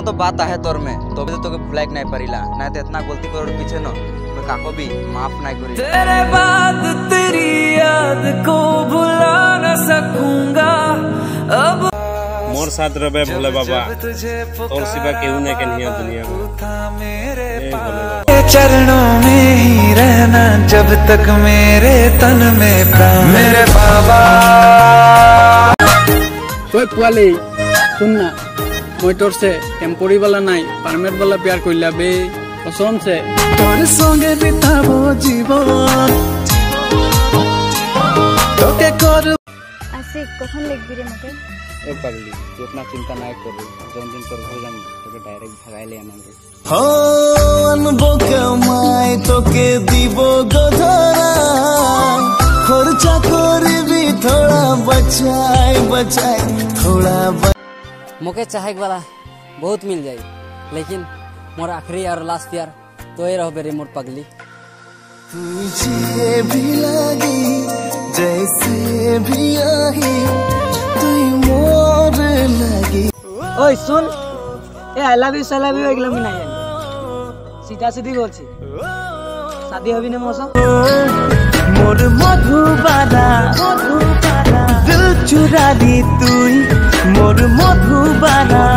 कोनो तो बात आहे तोर में। तो भी तो भुलाइक नहीं परिला। ना तो इतना गलती करो पीछे नो। मैं काको भी माफ़ नहीं करी। तेरे बाद तेरी याद को भुला न सकूँगा। अब मोर साथ रबे भोले बाबा। और सिवा केहू नहीं के नहीं दुनिया में। चरणों में ही रहना जब तक मेरे तन में प्राण। मेरे बाबा। तो पुआले सुनना। মই তোর সে টেম্পোরি বালা নাই পারমেন্ট বালা প্যার কইলা বে কসম সে তোর সঙ্গে বিতাবো জীবন তোকে কর আসিক কখন লিখবি রে মোকে? এ পাগলি তুই উतना চিন্তা নাই করবি যখন দিন তোর ঘর যাবি তোকে ডাইরেক্ট ভাগাইলে আনাম রে আনব কামাই তোকে দিব গধরা। খরচা করবি থোড়া বচাই বচাই থোড়া मोके चाहे वाला बहुत मिल जाई लेकिन मोर आखिरी और लास्ट प्यार तो ये रहो बेरे मोर पगली तुझे भी लगी जैसे भी आई तू मोर लगी ওই শুন এ I love you I love you এগুলো আমি নাই জানি সিধা সিধি বলছি শাদি হবি না মোর সঙ্গে মোর মধুবালা দিল চুরা দি তুই মোর মধুবালা